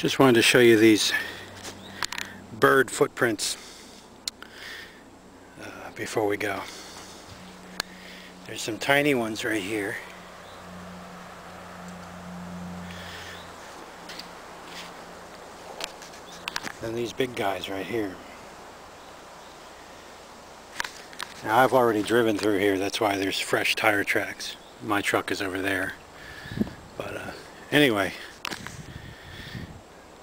Just wanted to show you these bird footprints uh, before we go. There's some tiny ones right here. Then these big guys right here. Now I've already driven through here, that's why there's fresh tire tracks. My truck is over there. But uh, anyway,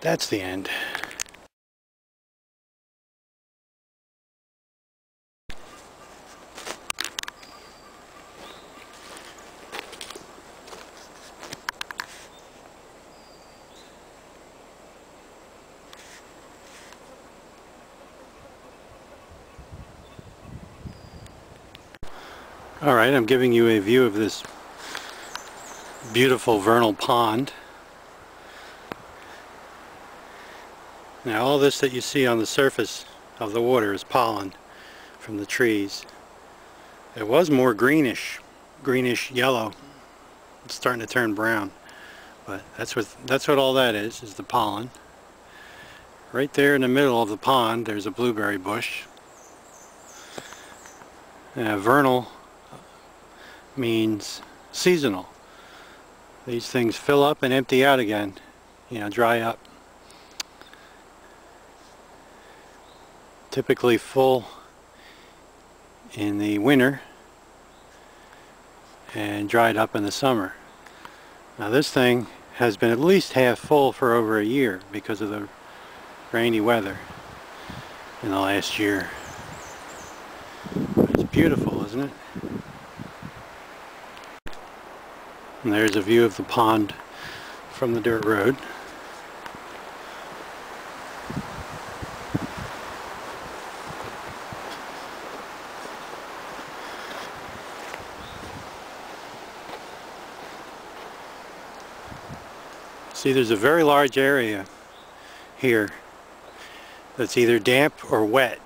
that's the end. Alright, I'm giving you a view of this beautiful vernal pond. Now all this that you see on the surface of the water is pollen from the trees. It was more greenish, greenish yellow. It's starting to turn brown. But that's what that's what all that is, is the pollen. Right there in the middle of the pond there's a blueberry bush. Uh, vernal means seasonal. These things fill up and empty out again, you know, dry up. Typically full in the winter and dried up in the summer. Now this thing has been at least half full for over a year because of the rainy weather in the last year. It's beautiful, isn't it? And there's a view of the pond from the dirt road. See there's a very large area here that's either damp or wet.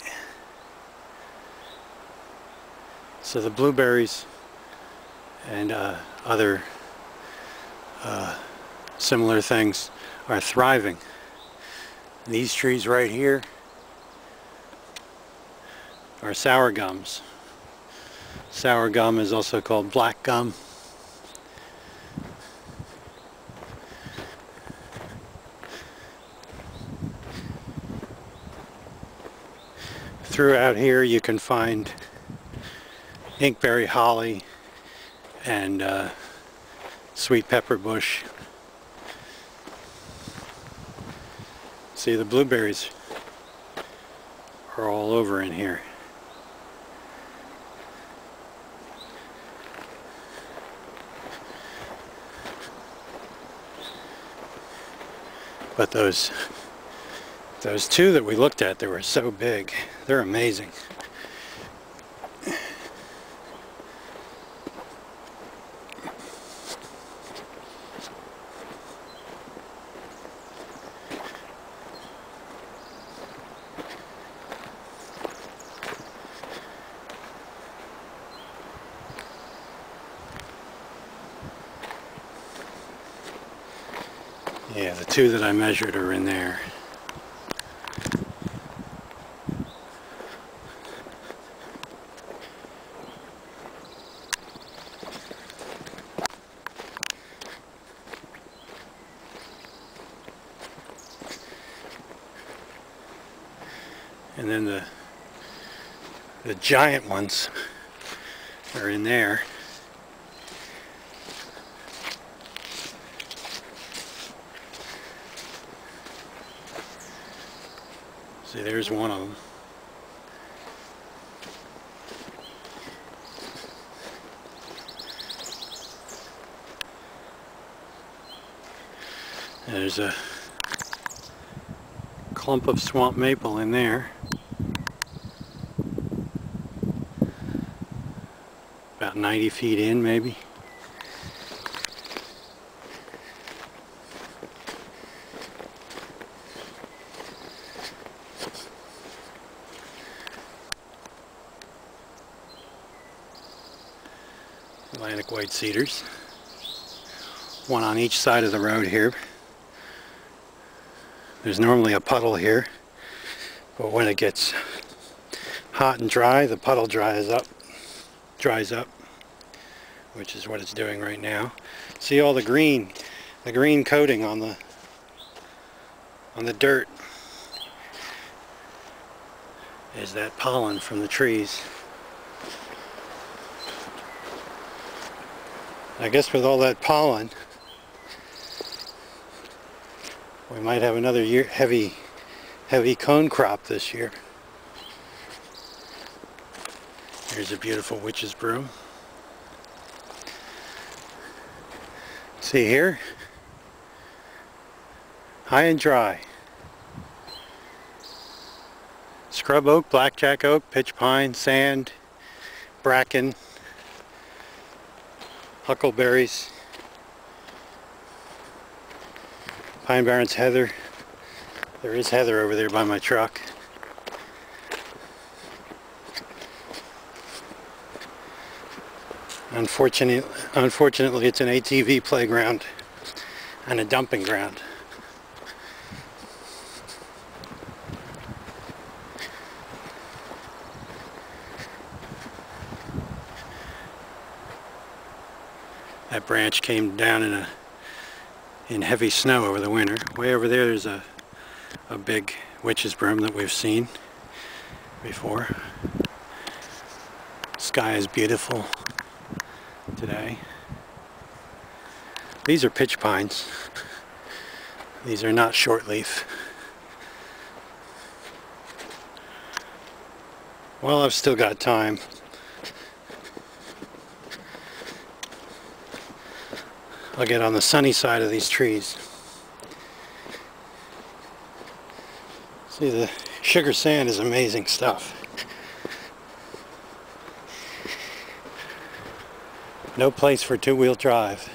So the blueberries and uh, other uh, similar things are thriving. These trees right here are sour gums. Sour gum is also called black gum. Throughout here you can find inkberry holly and uh, sweet pepper bush. See the blueberries are all over in here. But those those two that we looked at, they were so big. They're amazing. Yeah, the two that I measured are in there. And then the the giant ones are in there. See, there's one of them. There's a clump of swamp maple in there. About 90 feet in maybe. Atlantic white cedars. One on each side of the road here. There's normally a puddle here, but when it gets hot and dry, the puddle dries up, dries up, which is what it's doing right now. See all the green, the green coating on the on the dirt is that pollen from the trees. I guess with all that pollen, we might have another year heavy, heavy cone crop this year. Here's a beautiful witch's broom. See here? High and dry. Scrub oak, blackjack oak, pitch pine, sand, bracken, huckleberries, pine barrens heather. There is heather over there by my truck. Unfortunately, unfortunately it's an ATV playground and a dumping ground. That branch came down in a in heavy snow over the winter. Way over there there's a a big witch's broom that we've seen before. Sky is beautiful today. These are pitch pines. These are not shortleaf. Well, I've still got time. I'll get on the sunny side of these trees. See, the sugar sand is amazing stuff. No place for two-wheel drive.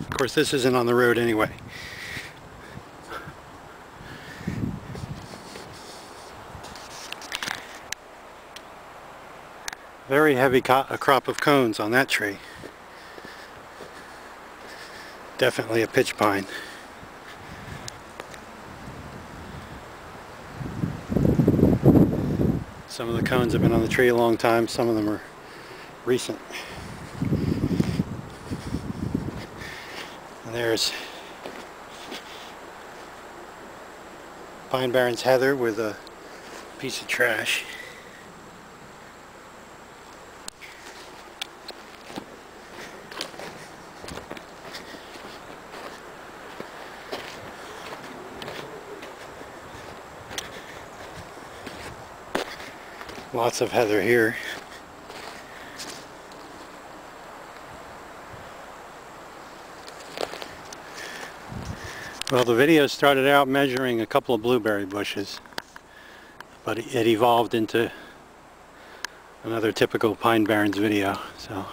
Of course, this isn't on the road anyway. Very heavy a crop of cones on that tree. Definitely a pitch pine. Some of the cones have been on the tree a long time, some of them are recent. And there's Pine Barrens heather with a piece of trash. Lots of heather here. Well, the video started out measuring a couple of blueberry bushes, but it evolved into another typical Pine Barrens video. So.